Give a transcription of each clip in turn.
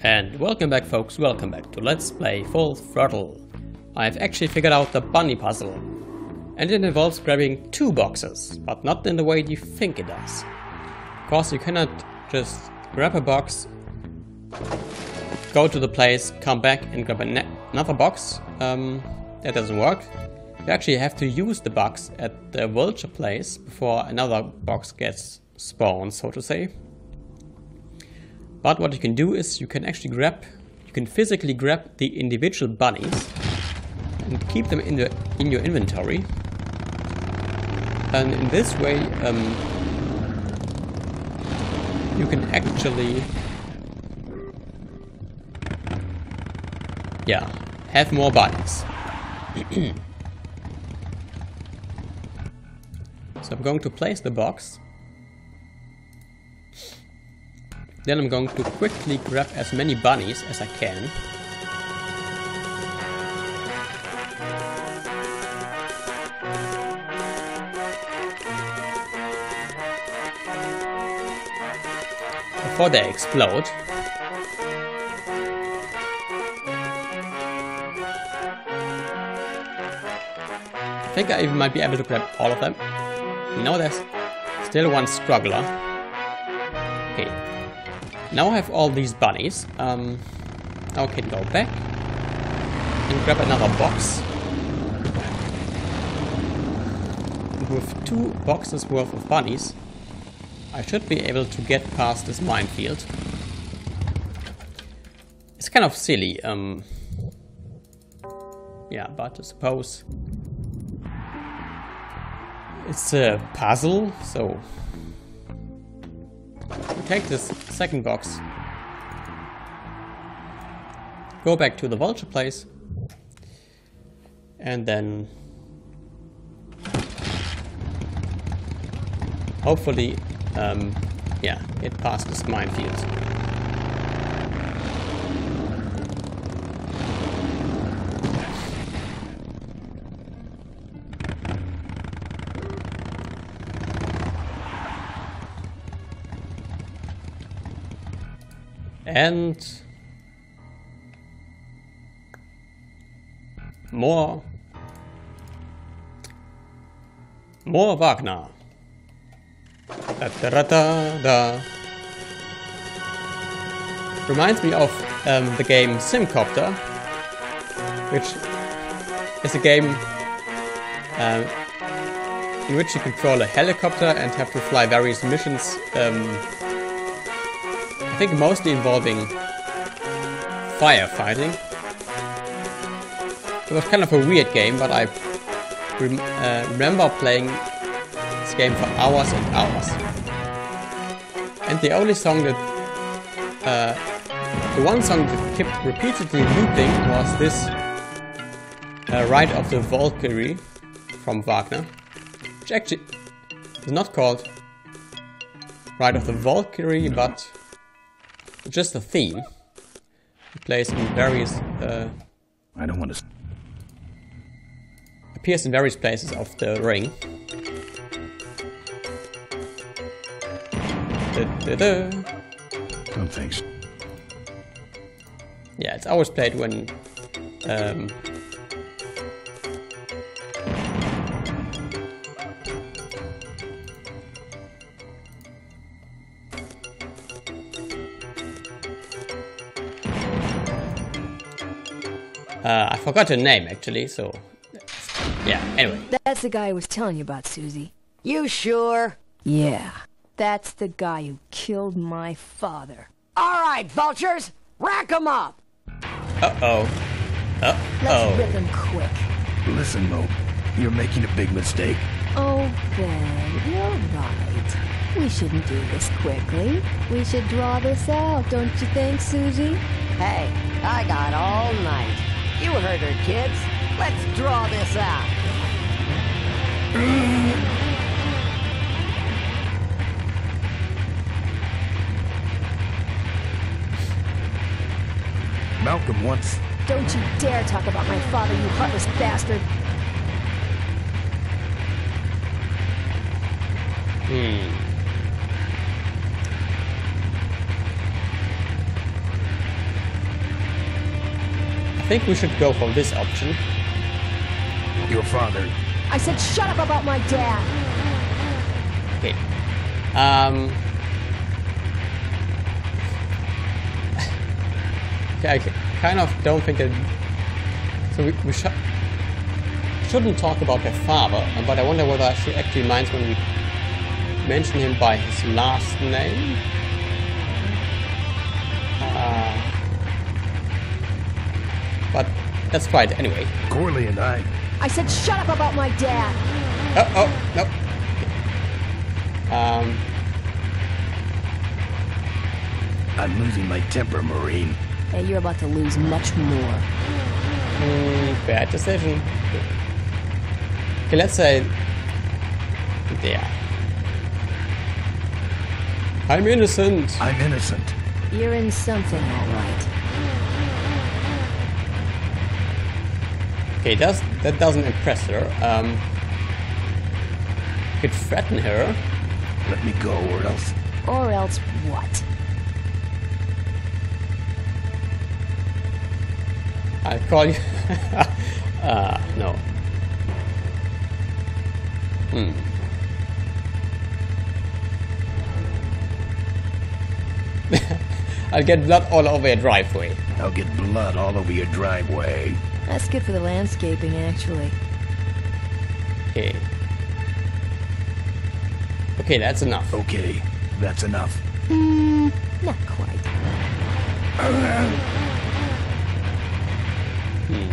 And welcome back folks, welcome back to Let's Play Full Throttle. I've actually figured out the bunny puzzle. And it involves grabbing two boxes, but not in the way you think it does. Of course you cannot just grab a box, go to the place, come back and grab another box. Um, that doesn't work. You actually have to use the box at the vulture place before another box gets spawned, so to say. But what you can do is you can actually grab, you can physically grab the individual bunnies and keep them in, the, in your inventory. And in this way, um, you can actually, yeah, have more bunnies. so I'm going to place the box Then I'm going to quickly grab as many bunnies as I can. Before they explode. I think I even might be able to grab all of them. No, there's still one struggler. Now I have all these bunnies. Um, now I can go back and grab another box. With two boxes worth of bunnies, I should be able to get past this minefield. It's kind of silly, um, yeah, but I suppose it's a puzzle, so take this second box, go back to the vulture place, and then hopefully, um, yeah, get past this And more more Wagner. Da, da, da, da, Reminds me of um, the game Simcopter, which is a game um, in which you control a helicopter and have to fly various missions um, I think mostly involving firefighting. It was kind of a weird game, but I rem uh, remember playing this game for hours and hours. And the only song that... Uh, the one song that kept repeatedly looping was this uh, Ride of the Valkyrie from Wagner. Which actually is not called Ride of the Valkyrie, but just a theme. It plays in various. Uh, I don't want to. Appears in various places of the ring. Da, da, da. No thanks. Yeah, it's always played when um, forgot her name actually, so yeah. Anyway, that's the guy I was telling you about, Susie. You sure? Yeah, that's the guy who killed my father. All right, vultures, Rack rack 'em up. Uh oh. Uh oh. Let's rip him quick. Listen, Mo, you're making a big mistake. Oh, Ben, you're right. We shouldn't do this quickly. We should draw this out, don't you think, Susie? Hey, I got all night. You heard her, kids. Let's draw this out. Malcolm once... Don't you dare talk about my father, you heartless bastard! Hmm. Think we should go for this option. Your father. I said shut up about my dad. Okay. Um. Okay, I kind of don't think that. So we, we should shouldn't talk about their father, but I wonder whether she actually minds when we mention him by his last name. That's fine anyway. Corley and I. I said shut up about my dad. Oh, oh, no. Um, I'm losing my temper, Maureen. Hey, you're about to lose much more. mm, bad decision. Okay, let's say there. I'm innocent. I'm innocent. You're in something, all right. Okay, does that doesn't impress her. Um, could threaten her. Let me go, or else. Or else what? I'll call you. uh, no. Hmm. I'll get blood all over your driveway. I'll get blood all over your driveway. That's good for the landscaping, actually. Okay. Okay, that's enough. Okay, that's enough. Hmm, not quite. Hmm.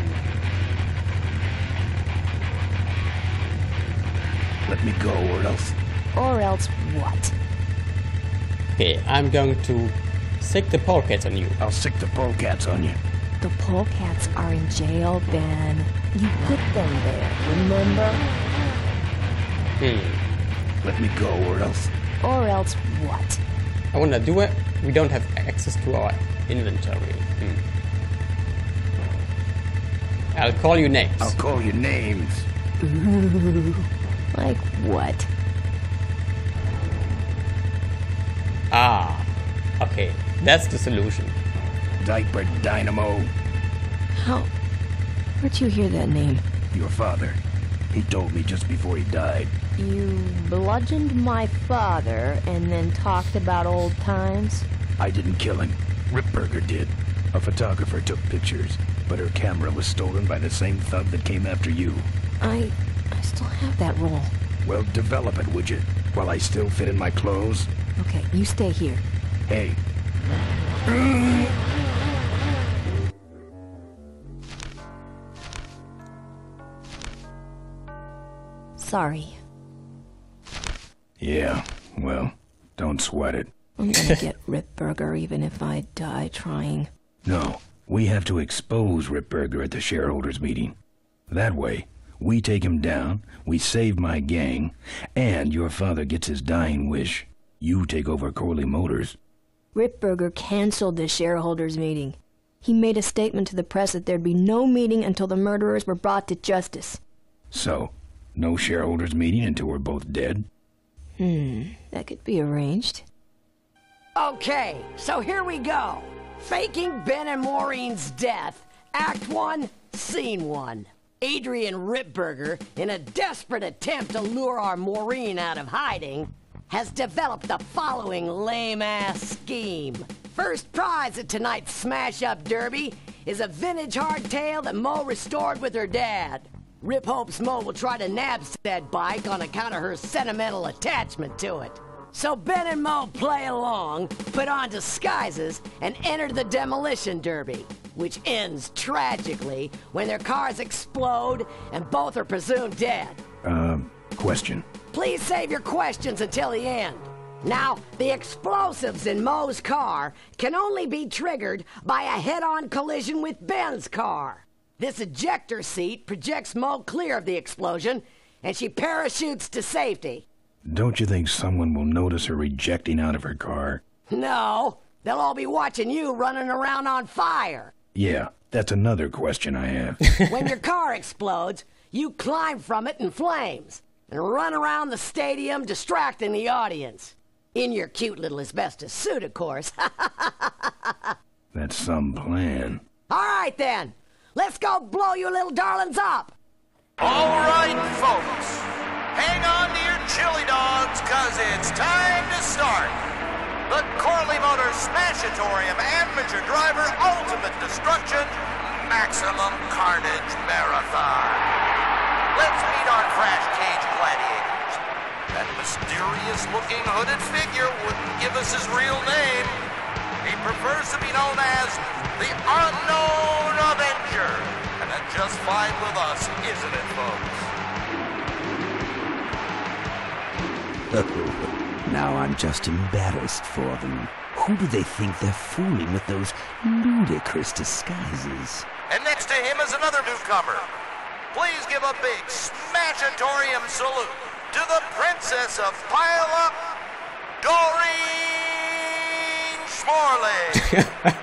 Let me go, or else. Or else what? Okay, I'm going to stick the polecats on you. I'll sick the polecats on you. The polecats are in jail, Ben. You put them there, remember? Hmm. Let me go, or else. Or else what? I wanna do it. we don't have access to our inventory? Hmm. I'll call you names. I'll call you names. Like what? Ah, okay, that's the solution. Diaper Dynamo. How? Where'd you hear that name? Your father. He told me just before he died. You bludgeoned my father and then talked about old times? I didn't kill him. Ripburger did. A photographer took pictures, but her camera was stolen by the same thug that came after you. I. I still have that roll. Well, develop it, would you? While I still fit in my clothes? Okay, you stay here. Hey, Sorry. yeah, well, don't sweat it. I'm gonna get Ripburger even if I die trying. No, we have to expose Ripburger at the shareholders meeting. That way, we take him down, we save my gang, and your father gets his dying wish. You take over Corley Motors. Ripburger canceled the shareholders meeting. He made a statement to the press that there'd be no meeting until the murderers were brought to justice. So, no shareholders meeting until we're both dead? Hmm, that could be arranged. Okay, so here we go. Faking Ben and Maureen's death. Act 1, Scene 1. Adrian Ripburger, in a desperate attempt to lure our Maureen out of hiding, has developed the following lame ass scheme. First prize at tonight's Smash Up Derby is a vintage hardtail that Mo restored with her dad. Rip hopes Mo will try to nab said bike on account of her sentimental attachment to it. So Ben and Mo play along, put on disguises, and enter the demolition derby, which ends tragically when their cars explode and both are presumed dead. Um, question. Please save your questions until the end. Now, the explosives in Mo's car can only be triggered by a head on collision with Ben's car. This ejector seat projects Mo clear of the explosion, and she parachutes to safety. Don't you think someone will notice her ejecting out of her car? No, they'll all be watching you running around on fire. Yeah, that's another question I have. When your car explodes, you climb from it in flames and run around the stadium distracting the audience. In your cute little asbestos suit, of course. that's some plan. All right then. Let's go blow you little darlings up! All right, folks. Hang on to your chili dogs, cause it's time to start. The Corley Motors Smashatorium Amateur Driver Ultimate Destruction Maximum Carnage Marathon. Let's meet our crash cage gladiators. That mysterious looking hooded figure wouldn't give us his real name. He prefers to be known as the Unknown Avenger. And that's just fine with us, isn't it, folks? now I'm just embarrassed for them. Who do they think they're fooling with those ludicrous disguises? And next to him is another newcomer. Please give a big Smashatorium salute to the Princess of Pile Up, Doreen Schmorley.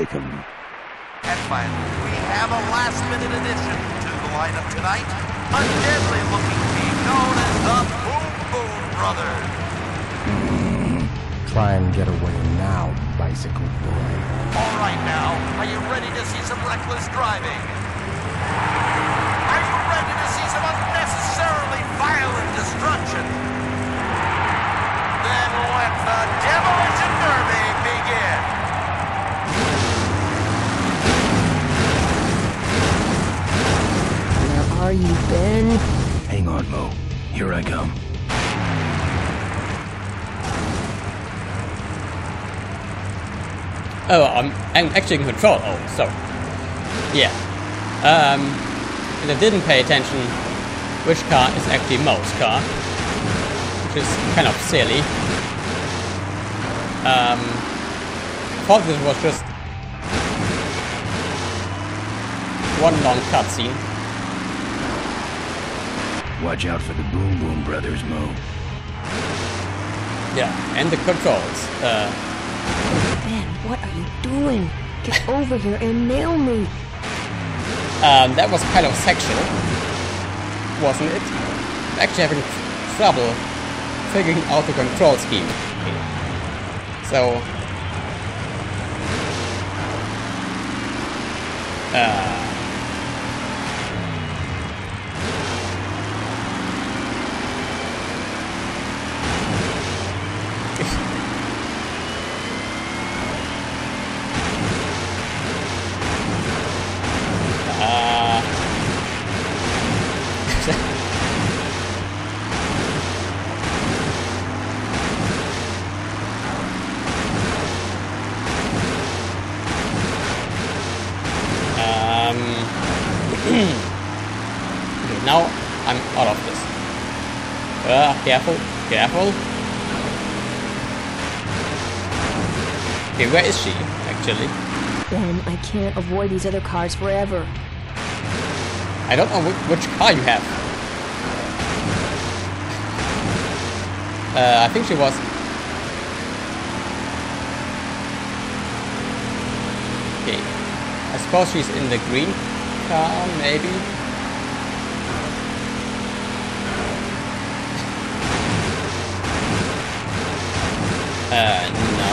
And finally, we have a last minute addition to the lineup tonight. A deadly looking team known as the Boom Boom Brothers. Try and get away now, bicycle boy. All right now, are you ready to see some reckless driving? Are you ready to see some unnecessarily violent destruction? Then let the Demolition Derby begin. Are you, Ben? Hang on, Mo. Here I come. Oh, I'm, I'm actually in control. Oh, so. Yeah. Um, and I didn't pay attention which car is actually Mo's car. Which is kind of silly. Um, thought this was just one long cutscene. Watch out for the Boom Boom Brothers, Mo. Yeah, and the controls. Uh, Ben, what are you doing? Get over here and nail me. Um, that was kind of sexual, wasn't it? Actually having trouble figuring out the control scheme. So, uh, Um, okay, now I'm out of this. Uh, careful, careful. Okay, where is she, actually? Ben, I can't avoid these other cars forever. I don't know whi- which car you have. Uh, I think she was... Okay. I suppose she's in the green car, maybe? Uh, no.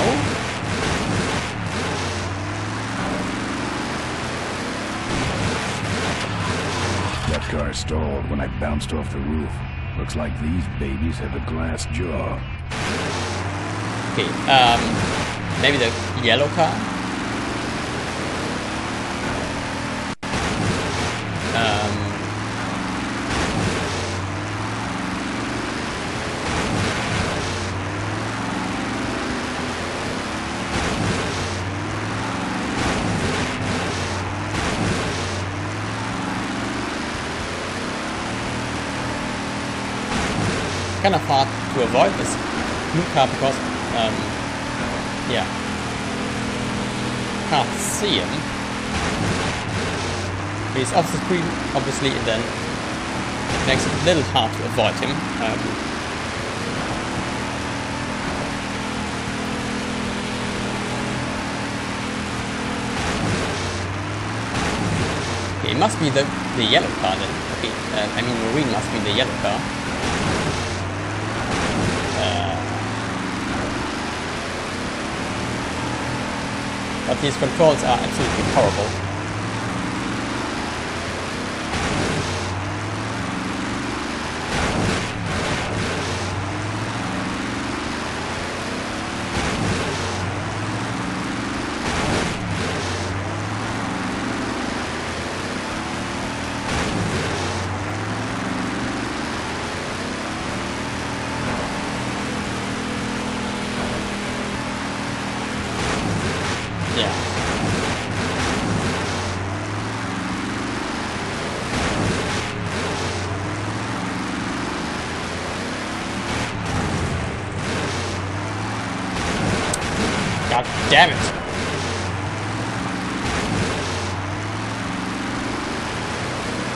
That car stalled when I bounced off the roof. Looks like these babies have a glass jaw. Okay, um, maybe the yellow car? Um, kind of hard to avoid this new car because, um, yeah, can't see him. He's off the screen, obviously, and then makes it a little hard to avoid him. Um, okay, it must be the, the yellow car then. Okay, uh, I mean, Maureen must be the yellow car. But these controls are absolutely horrible. Yeah. God damn it.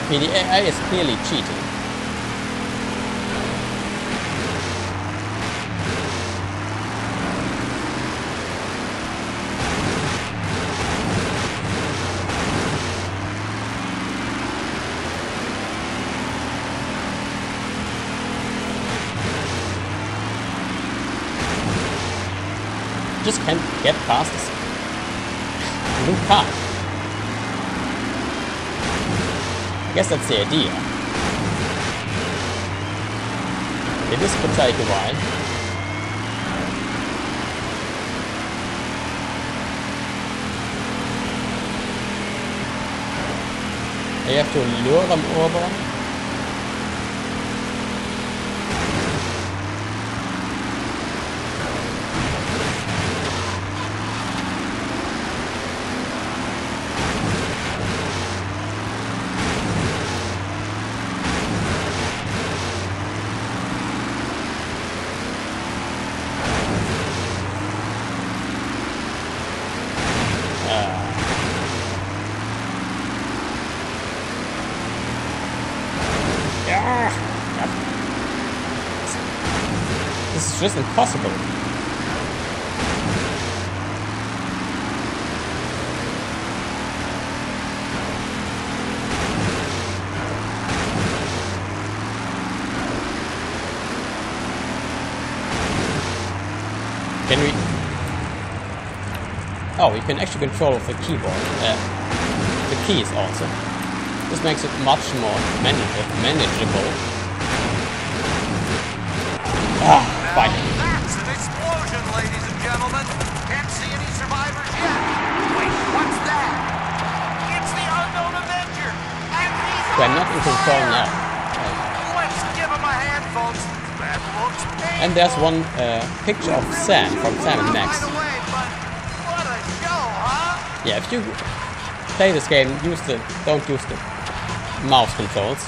The AI is clearly cheating. just can't get past this blue car. I guess that's the idea. It is could take a while. You have to lure them over. Yeah. This is just impossible. Can we? Oh, we can actually control the keyboard. Uh, the keys also. This makes it much more manage manageable. Ah, finally. That's an explosion, ladies and gentlemen. Can't see any survivors yet. Wait, what's that? It's the unknown Avenger. And he's We're not in control now. Let's give him a hand, folks. That looks painful. And there's one uh, picture of Sam from Sam and Max. Right away, but what a show, huh? Yeah, if you play this game, use the don't use the mouse controls.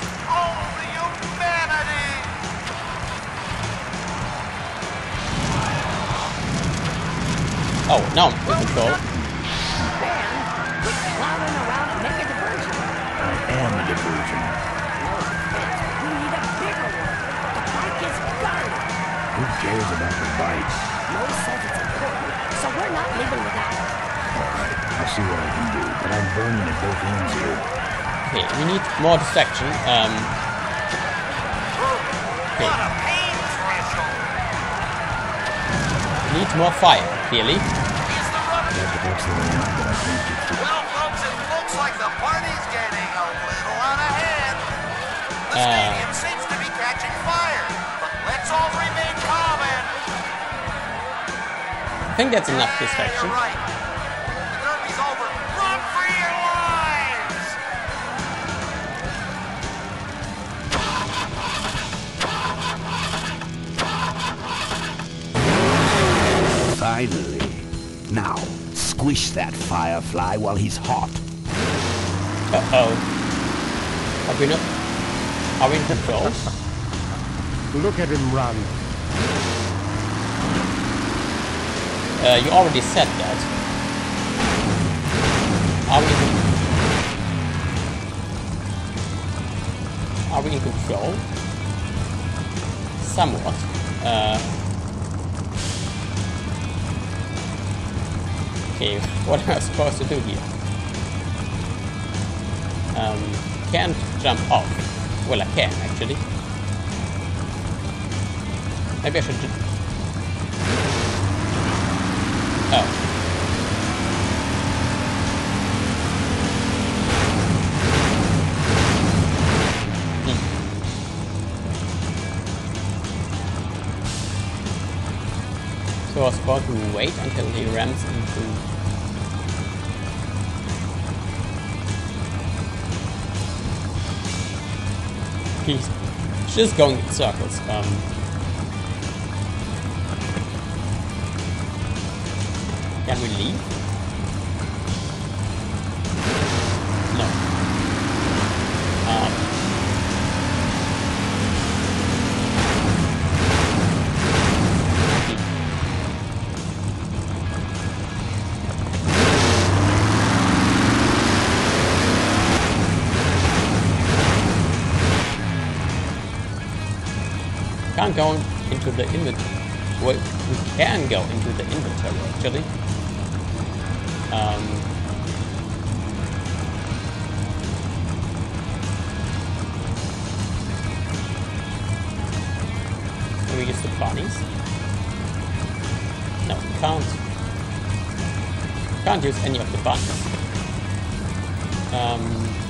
Oh, now I'm in control. Ben, quit clowning around and make a diversion. I am a diversion. We need a bigger one. The bike is guarded. Who cares about the bike? Mo says it's important, so we're not leaving without it. Alright, I'll see what I can do, but I'm burning at both ends here. Okay, we need more distraction. Um, okay, What a pain threshold! need more fire, clearly. Is the rubber... Yeah, but that's the way out, but I think. Well, folks, it looks like the party's getting a little out of hand. The Uh. stadium seems to be catching fire, but let's all remain calm and... I think that's enough Yeah, Finally. Now, squish that firefly while he's hot. Uh-oh. Are we not... Are we in control? Look at him run. Uh, you already said that. Are we in... Are we in control? Somewhat. Uh... What am I supposed to do here? Um, can't jump off. Well, I can, actually. Maybe I should... So I was about to wait until he rams into He's just going in circles. Um, can we leave? Can't go into the inventory. Well, we can go into the inventory actually. Um, can we use the bunnies? No, we can't. Can't use any of the buttons. Um,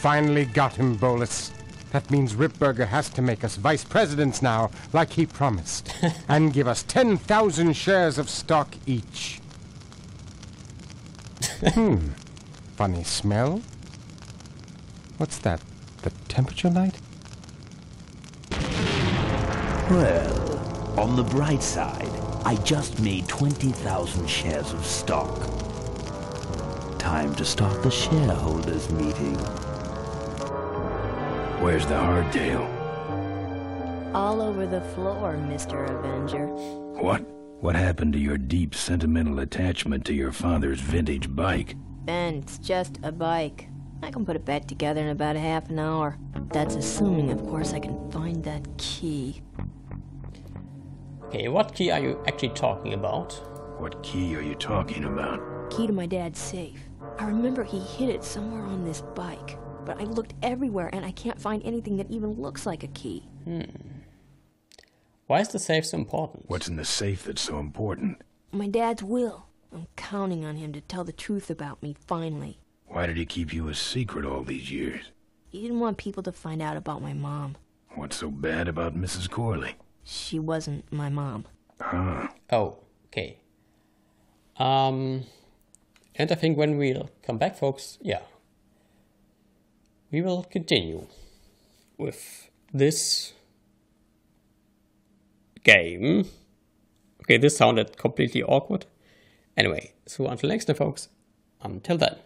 finally got him, Bolus. That means Ripburger has to make us vice presidents now, like he promised, and give us 10,000 shares of stock each. hmm. Funny smell. What's that? The temperature light? Well, on the bright side, I just made 20,000 shares of stock. Time to start the shareholders meeting. Where's the hardtail? All over the floor, Mr. Avenger. What? What happened to your deep sentimental attachment to your father's vintage bike? Ben, it's just a bike. I can put it back together in about a half an hour. That's assuming, of course, I can find that key. Okay, what key are you actually talking about? What key are you talking about? Key to my dad's safe. I remember he hid it somewhere on this bike, but I looked everywhere and I can't find anything that even looks like a key. Hmm. Why is the safe so important? What's in the safe that's so important? My dad's will. I'm counting on him to tell the truth about me finally. Why did he keep you a secret all these years? He didn't want people to find out about my mom. What's so bad about Mrs. Corley? She wasn't my mom. Huh. Oh, okay. Um, and I think when we'll come back, folks, yeah, we will continue with this game. Okay, this sounded completely awkward. Anyway, so until next time, folks, until then.